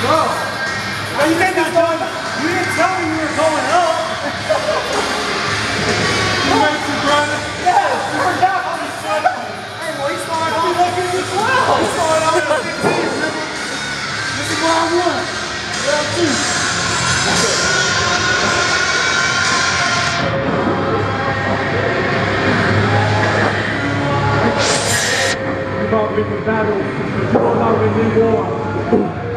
Bro, well, you think it's going, you didn't tell me you were going up. You to grind it? Yeah, you forgot how he started. Hey, well, he started off looking at 12. He started off at 15, remember? This is round one. Round two. You about win the battle. You about win the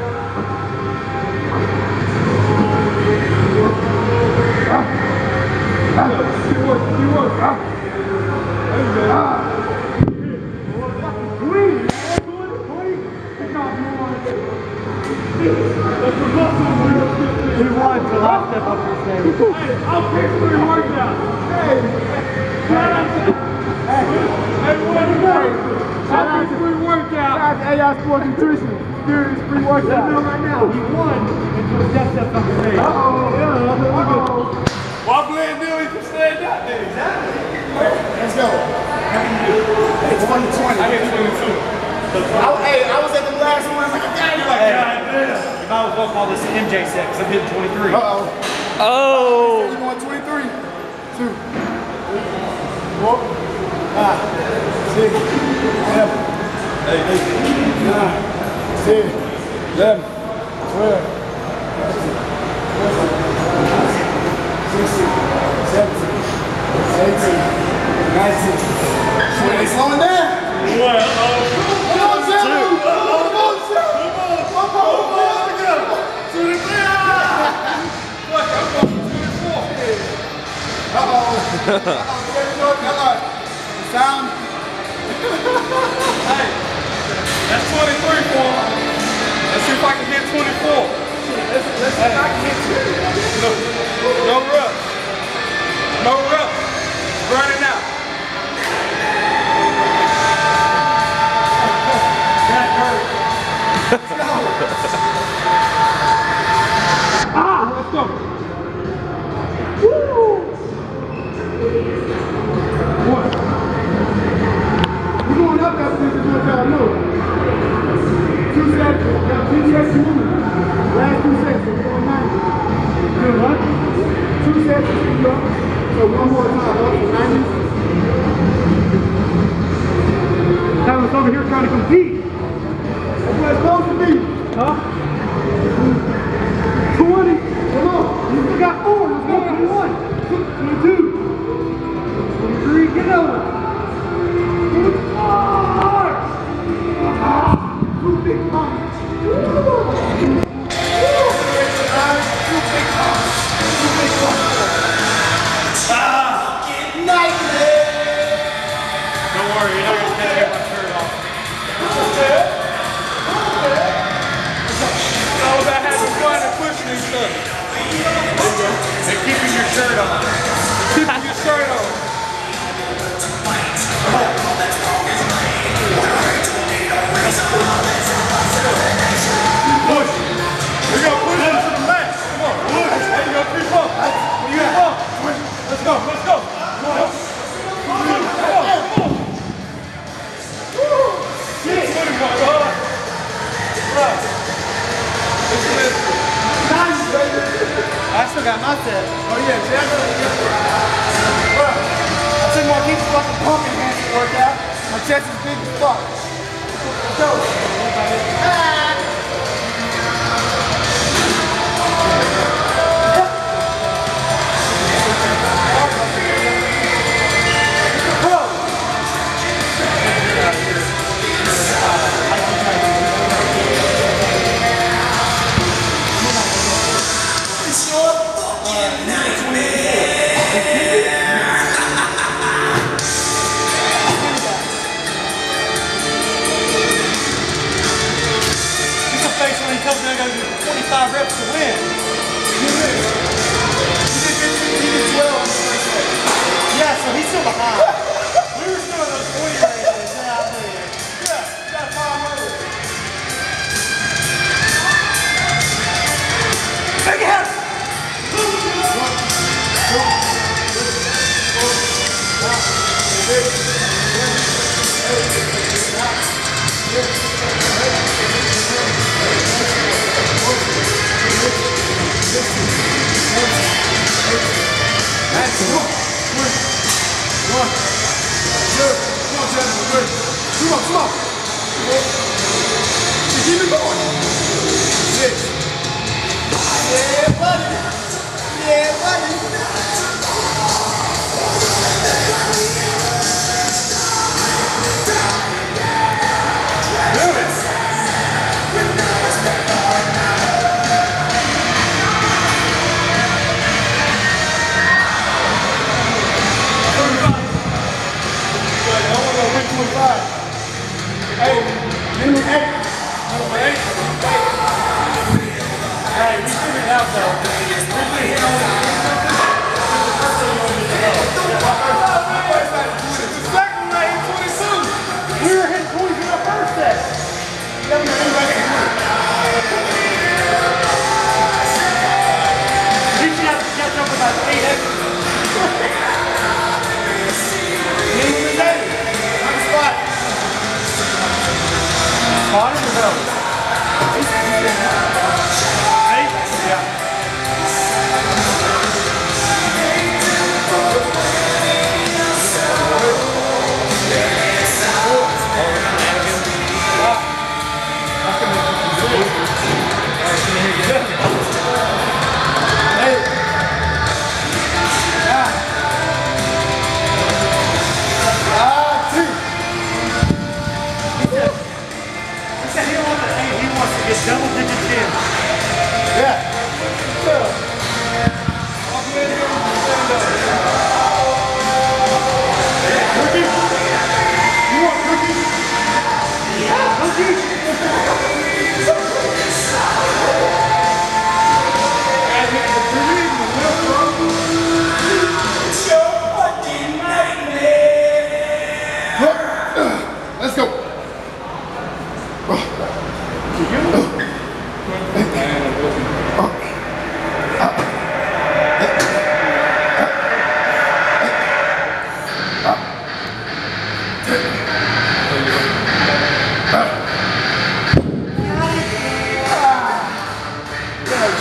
I'll pick three workouts. Shout out to AI Sports Nutrition. Furious free let me workout. right now, he won until Jeff stepped up and said, Uh-oh. Uh-oh. Why Glenn Dilly can stand out there? Let's go. It's 2020. I get 22. I, hey, I was at the last one. I was like, God, you're like, Hey. God damn. you might as well call this an MJ set because I'm hitting 23. Uh-oh. Oh. oh. You going 23? Two. three, Four. Five. Six. Eight. Nine. Ten. Eleven. Twelve. Sixteen. Seventeen. Eighteen. Nineteen. Twenty. Slowing down. What? Come on, Sam. Come on, Sam. Come on, come on. 23. Fuck, I'm going for 24. Uh-oh. Uh-oh. There we go. Uh-oh. Sound. Hey, that's 23 for him. Let's see if I can hit 24. Let's, let's see if I can hit two. No, no reps. No. Burn it out. That hurt. Ah, let's go. My set. Oh, yeah, Jeff. I took Marquis' fucking pumpkin hands to work out. My chest is big as fuck. Go. Come on, Jasmine, we're good. Come on, come on. Keep it going. Six. Yeah, buddy. Yeah, buddy.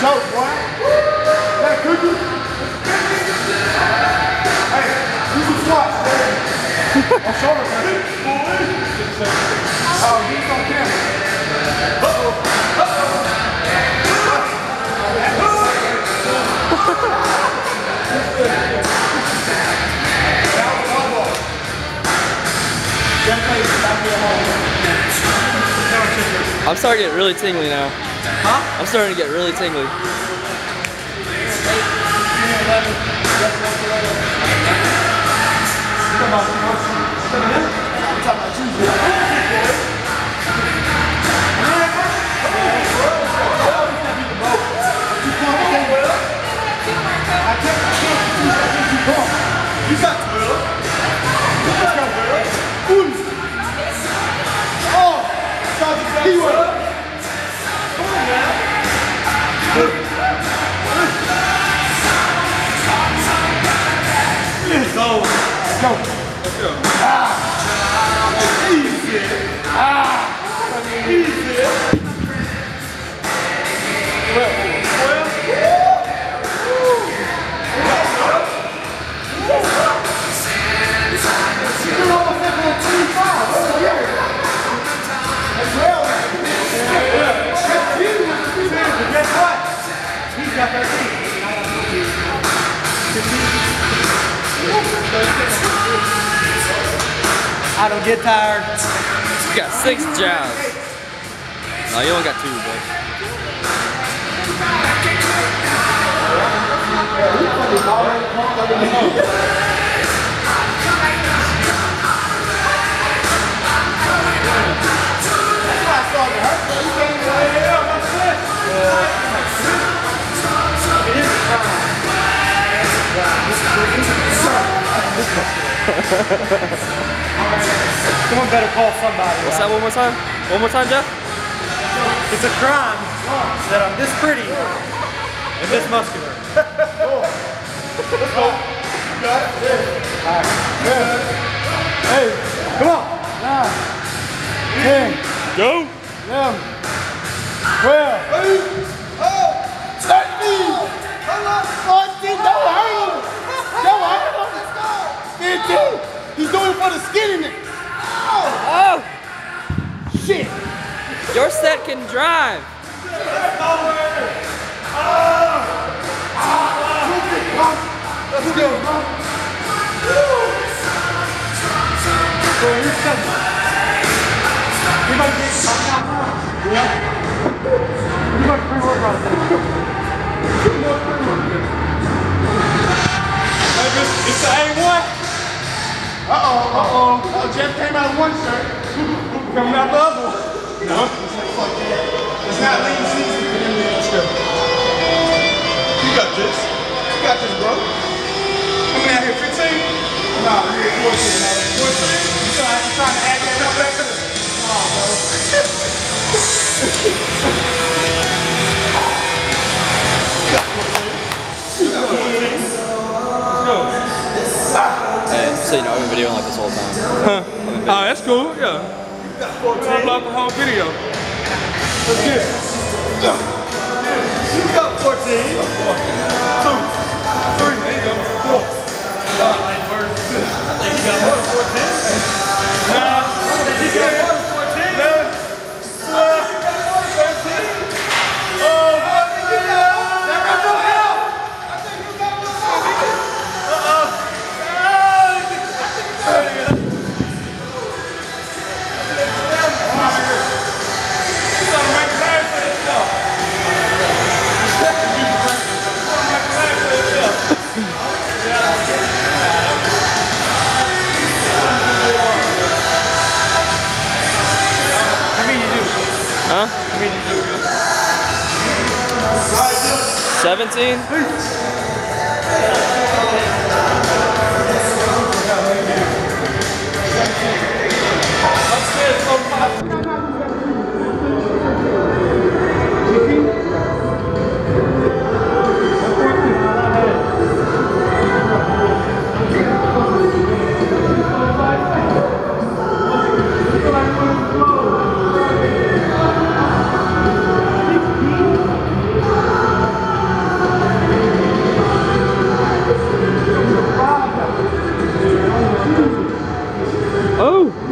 Boy. That? Hey, do some squats. Oh, he's on camera. I'm starting to get really tingly now. Huh? I'm starting to get really tingly. You go. Don't get tired. You got six jabs. No, you only got two, but. better call somebody. What's that one more time? One more time, Jeff? It's a crime that I'm this pretty and this muscular. Let's go. Right. Hey, come on. Nine, ten, Go! eleven, twelve. Oh. Thirteen. Fourteen. Don't hurt him. Don't hurt him. Fifteen. He's doing it for the skinniness. Oh! fucking drive. Let's go. So here's seven. You might get some down. Yeah. You might pre-workout then. Two more pre-workout. Hey, it's, it's the A1 Uh-oh, uh-oh. Oh, Jeff came out of one shirt. coming out the other one. No. It's not lean season for them. Let's so you know, I've been videoing like this whole time. Oh, that's cool. Yeah. You got 14. Block the whole video. Let's get it. 17?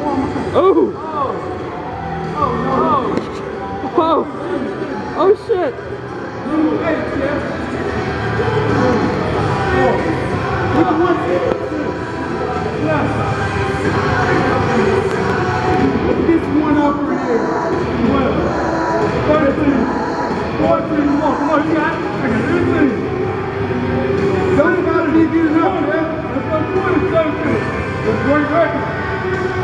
Oh! Oh! Oh! Oh shit! One up here. 12, 13, 14, come come on, you got it. I got 15. Don't gotta be good enough, man. Let's go 20, 17. Let's record.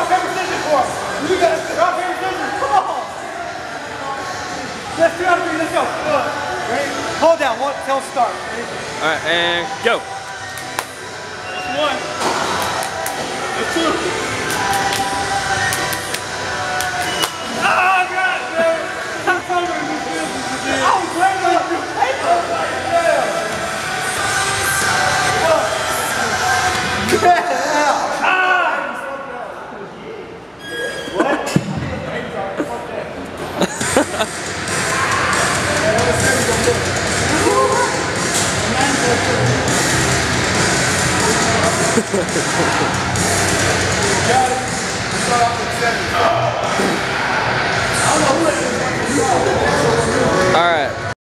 rock, paper, scissors for us. You got rock, paper, scissors. Come on. Let's do it. Let's go. Ready? Hold down. One till start. Ready? Alright, and go! That's one. That's two. Ah,